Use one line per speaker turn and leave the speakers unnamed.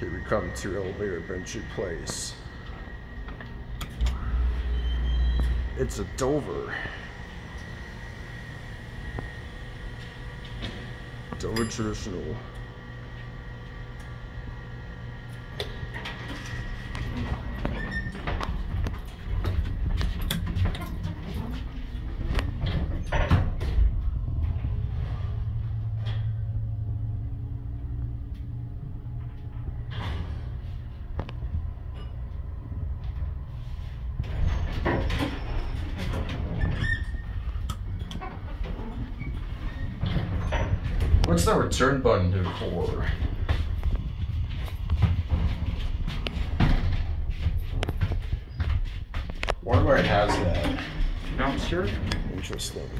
Here we come to Elevator Bent Tree Place. It's a Dover. Dover traditional. What's the return button do for? Wonder where it has that.
Not sure.
Interesting.